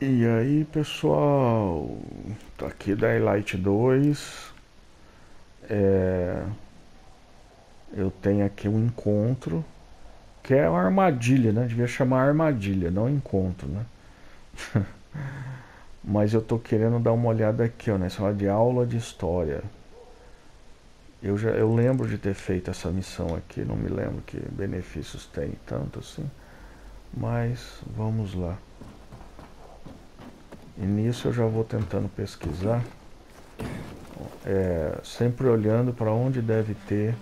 E aí pessoal, tô aqui da Elite 2. É, eu tenho aqui um encontro, que é uma armadilha, né? Devia chamar armadilha, não encontro, né? Mas eu tô querendo dar uma olhada aqui, ó, nessa de aula de história. Eu já eu lembro de ter feito essa missão aqui, não me lembro que benefícios tem tanto assim. Mas vamos lá. E nisso eu já vou tentando pesquisar, é, sempre olhando para onde deve ter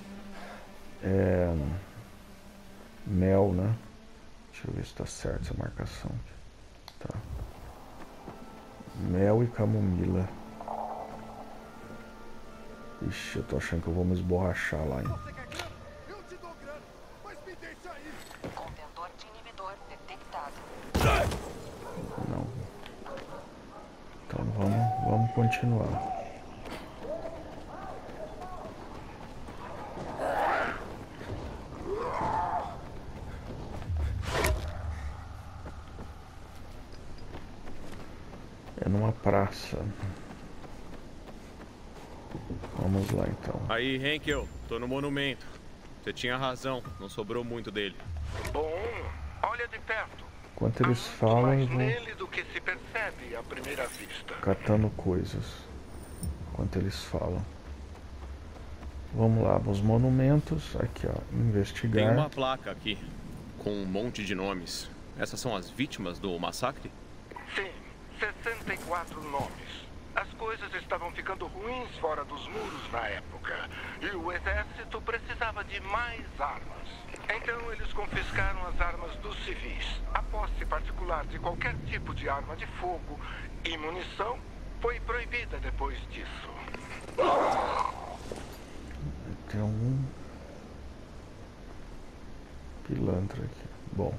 é, mel, né? Deixa eu ver se está certo essa marcação. Tá. Mel e camomila. Ixi, eu tô achando que eu vou me esborrachar lá, hein? Vamos continuar. É numa praça. Vamos lá então. Aí, Henkel, tô no monumento. Você tinha razão, não sobrou muito dele. Bom, olha de perto. Enquanto eles falam, vou... nele do que se percebe à primeira vista. Catando coisas. Enquanto eles falam. Vamos lá, os monumentos. Aqui, ó. Investigar. Tem uma placa aqui, com um monte de nomes. Essas são as vítimas do massacre? Sim, 64 nomes. As coisas estavam ficando ruins fora dos muros na época. E o exército precisava de mais armas. Então eles confiscaram as armas dos civis. A posse particular de qualquer tipo de arma de fogo e munição foi proibida depois disso. Tem um pilantra aqui. Bom,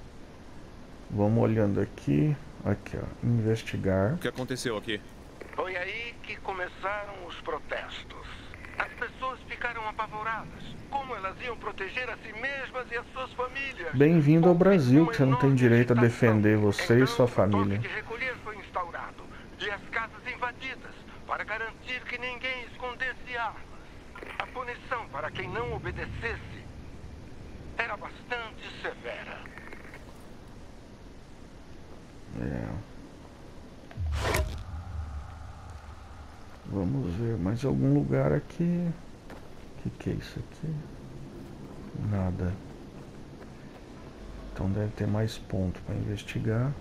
vamos olhando aqui. Aqui, ó, investigar. O que aconteceu aqui? Foi aí que começaram os protestos. As pessoas ficaram apavoradas. Como elas iam proteger a si mesmas e as suas famílias? Bem-vindo ao Brasil, que você não tem direito a defender você então, e sua família. O de recolher foi instaurado e as casas invadidas para garantir que ninguém escondesse armas. A punição para quem não obedecesse era bastante severa. É. Vamos ver mais algum lugar aqui. O que, que é isso aqui? Nada. Então deve ter mais ponto para investigar.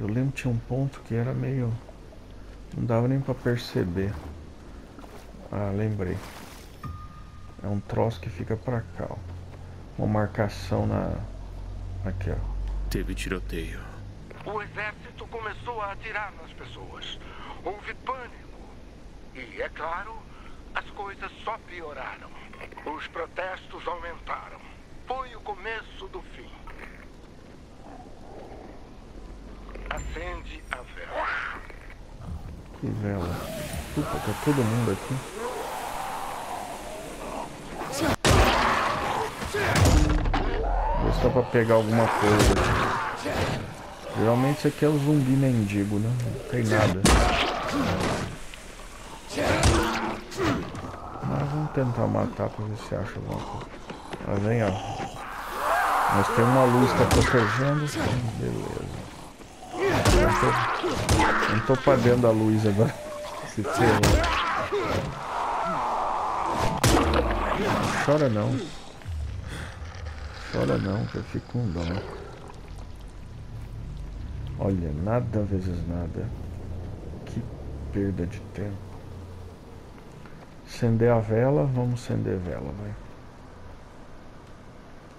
Eu lembro que tinha um ponto que era meio. Não dava nem para perceber. Ah, lembrei. É um troço que fica pra cá, ó. Uma marcação na. Aqui, ó. Teve tiroteio. O exército começou a atirar nas pessoas. Houve pânico. E, é claro, as coisas só pioraram. Os protestos aumentaram. Foi o começo do fim. Acende a vela. Que vela? Puta, tá todo mundo aqui. Dá pra pegar alguma coisa. Geralmente isso aqui é o zumbi mendigo, né? Não tem nada. Mas vamos tentar matar pra ver se acha alguma coisa. Lá vem, ó. Mas tem uma luz que tá protegendo. Beleza. Tô, não tô pagando a luz agora. Se ferrou. Chora não. Chora não, que eu fico com dó. Olha, nada vezes nada. Que perda de tempo. Acender a vela, vamos acender vela, vai.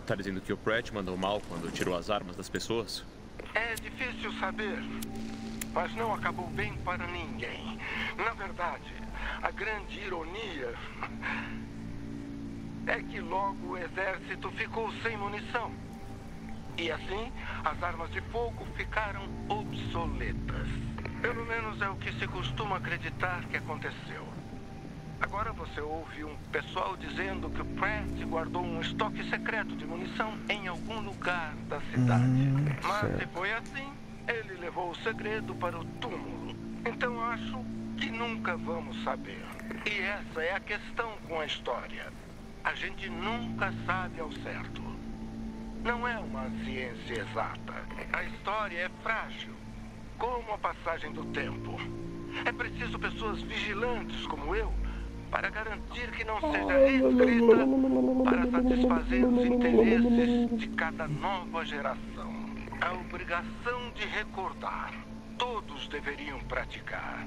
Tá dizendo que o Pratt mandou mal quando tirou as armas das pessoas? É difícil saber. mas não acabou bem para ninguém. Na verdade, a grande ironia é que logo o exército ficou sem munição. E assim, as armas de fogo ficaram obsoletas. Pelo menos é o que se costuma acreditar que aconteceu. Agora você ouve um pessoal dizendo que o Pratt guardou um estoque secreto de munição em algum lugar da cidade. Hum, Mas certo. se foi assim, ele levou o segredo para o túmulo. Então acho que nunca vamos saber. E essa é a questão com a história. A gente nunca sabe ao certo. Não é uma ciência exata. A história é frágil, como a passagem do tempo. É preciso pessoas vigilantes como eu para garantir que não seja reescrita para satisfazer os interesses de cada nova geração. A obrigação de recordar. Todos deveriam praticar.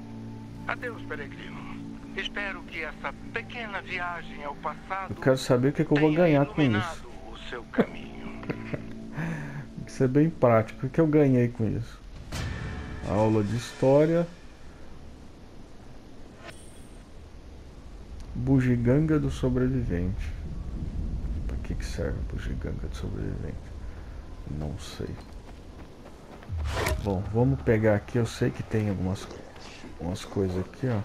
Adeus, peregrino. Espero que essa pequena viagem ao passado Eu quero saber o que, que eu vou ganhar com isso. o seu caminho. Que ser bem prático. O que eu ganhei com isso? Aula de história. Bugiganga do sobrevivente. Pra que, que serve bugiganga do sobrevivente? Não sei. Bom, vamos pegar aqui. Eu sei que tem algumas umas coisas aqui, ó.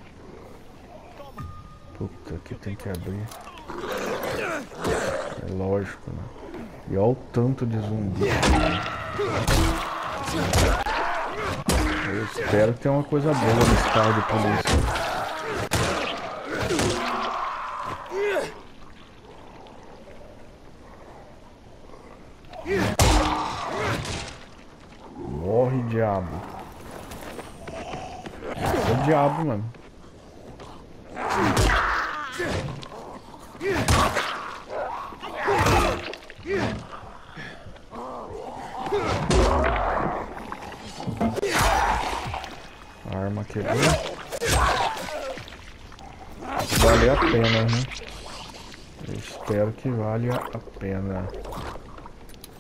Puta, aqui tem que abrir. É lógico, né? E olha o tanto de zumbi. Eu espero que tenha uma coisa boa nesse carro de polícia. Diabo. É o diabo, mano. A arma quebrou. Vale a pena, né? Eu espero que valha a pena.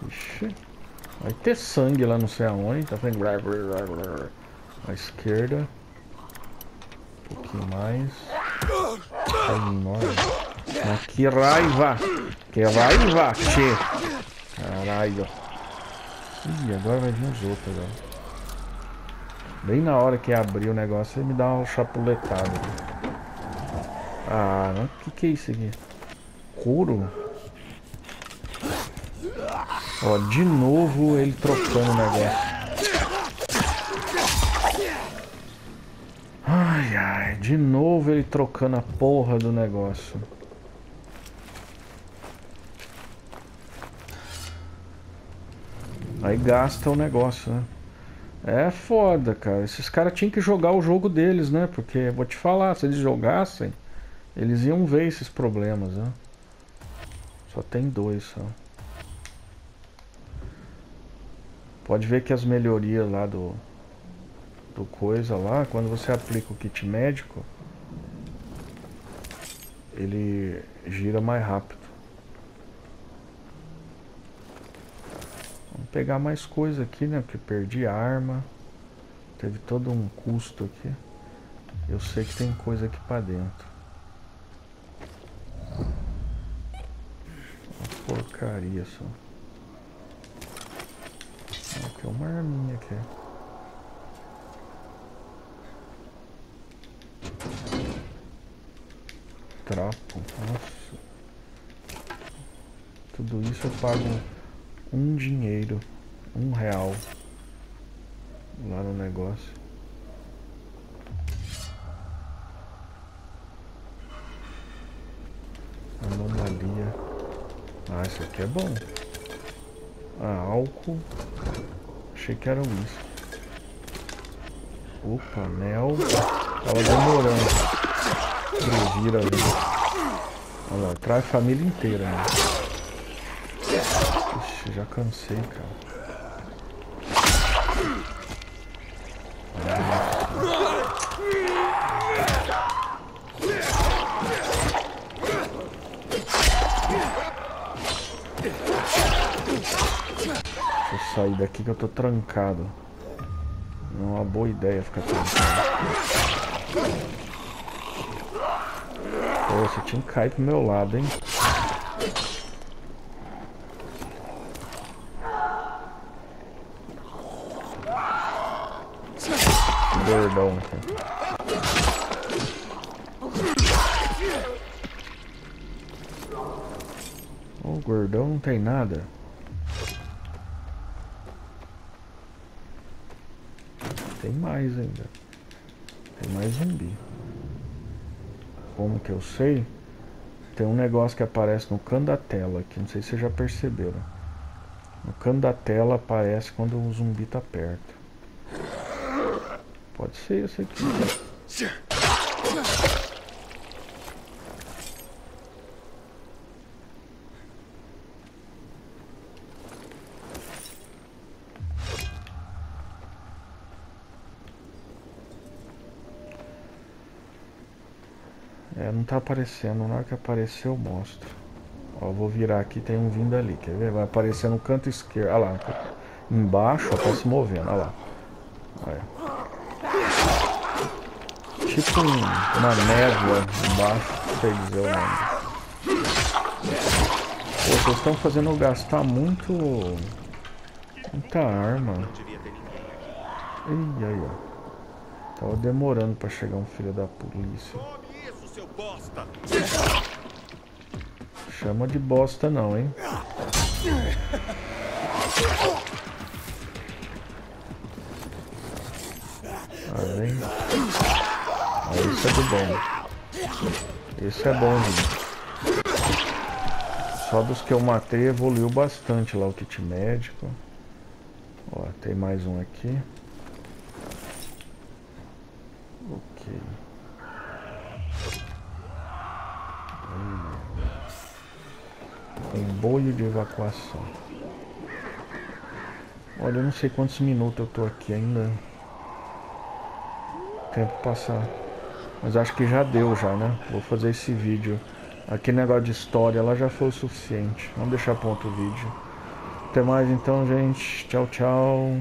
Ixi. Vai ter sangue lá não sei aonde. Tá vendo? À esquerda. Um pouquinho mais. Tá enorme. Mas que raiva! Que raiva, che! Caralho. Ih, agora vai vir os outros agora. Bem na hora que abrir o negócio, ele me dá uma chapuletada. Ah, o que, que é isso aqui? Couro? Ó, de novo ele trocando o negócio. Ai, ai, de novo ele trocando a porra do negócio. Aí gasta o negócio, né? É foda, cara. Esses caras tinham que jogar o jogo deles, né? Porque, vou te falar, se eles jogassem, eles iam ver esses problemas, né? Só tem dois, só. Pode ver que as melhorias lá do... Do coisa lá, quando você aplica o kit médico, ele gira mais rápido. Vamos pegar mais coisa aqui, né? Porque perdi arma. Teve todo um custo aqui. Eu sei que tem coisa aqui pra dentro. Uma porcaria só. É uma arminha aqui. Trapo, nossa. Tudo isso eu pago um dinheiro, um real lá no negócio. Anomalia. Ah, isso aqui é bom. Ah, álcool. Achei que era uísque. Opa, mel. Tava demorando. Brevira ali. Olha lá, traz a família inteira, né? Ixi, já cansei, cara. Deixa eu sair daqui que eu tô trancado. Não é uma boa ideia ficar. Pô, você tinha que cair pro meu lado, hein? Gordão, cara. O gordão não tem nada. Tem mais ainda. Tem mais zumbi. Como que eu sei? Tem um negócio que aparece no canto da tela aqui. Não sei se vocês já perceberam. No canto da tela aparece quando o zumbi tá perto. Pode ser esse aqui. É, não tá aparecendo. Na hora que aparecer eu mostro. Ó, vou virar aqui, tem um vindo ali. Quer ver? Vai aparecer no canto esquerdo. Olha lá. Embaixo, ó, tá se movendo. Olha lá. Olha. Tipo um, uma névoa embaixo. Sei dizer o nome. Pô, vocês estão fazendo eu gastar muito... Muita arma. Ih, aí, ó. Tava demorando pra chegar um filho da polícia. Chama de bosta não, hein? Vem. Ah, esse é do bom. Esse é bom, gente. Só dos que eu matei evoluiu bastante lá o kit médico. Ó, tem mais um aqui. Comboio de evacuação. Olha, eu não sei quantos minutos eu tô aqui ainda. Tempo passar. Mas acho que já deu já, né? Vou fazer esse vídeo. Aquele negócio de história lá já foi o suficiente. Vamos deixar para outro vídeo. Até mais então, gente. Tchau, tchau.